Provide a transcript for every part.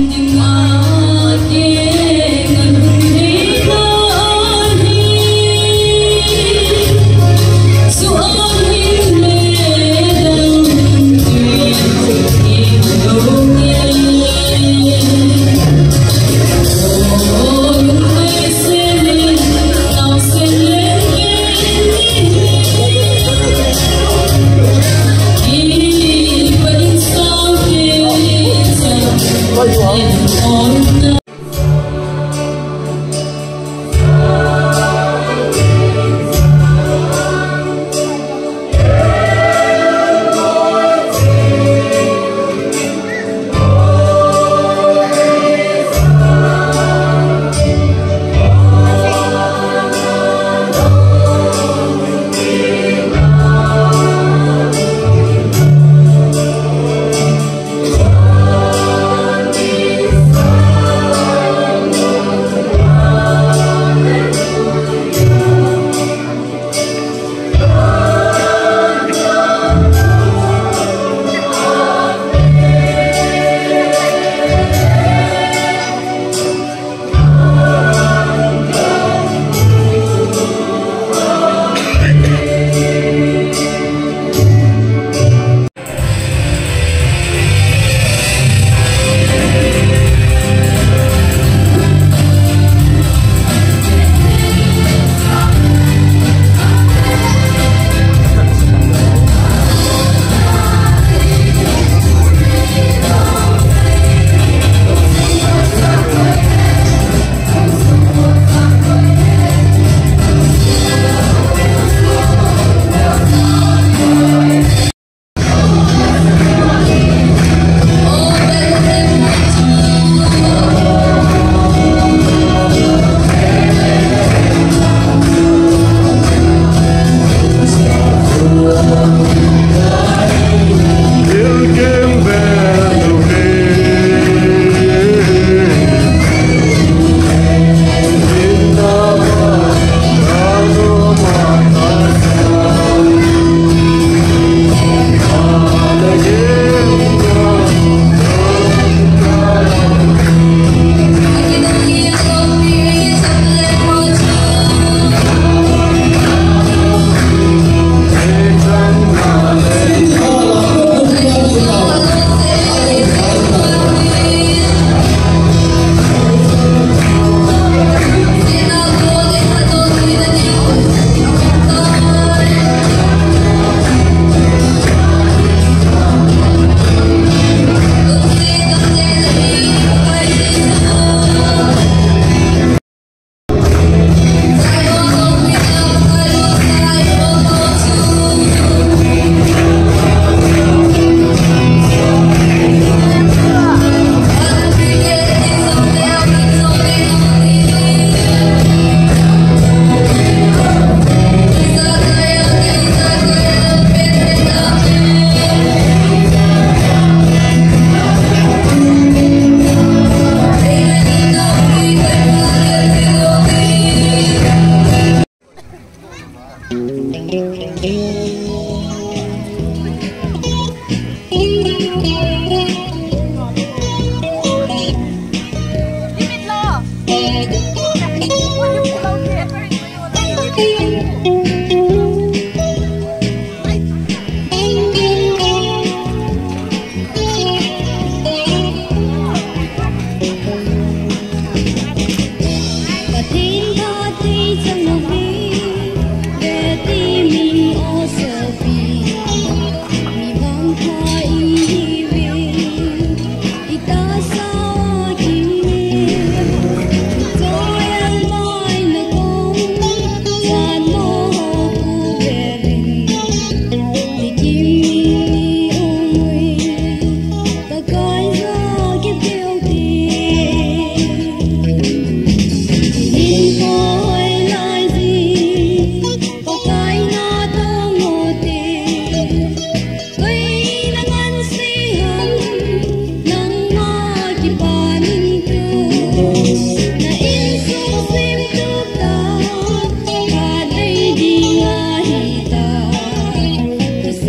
you.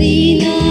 cocina.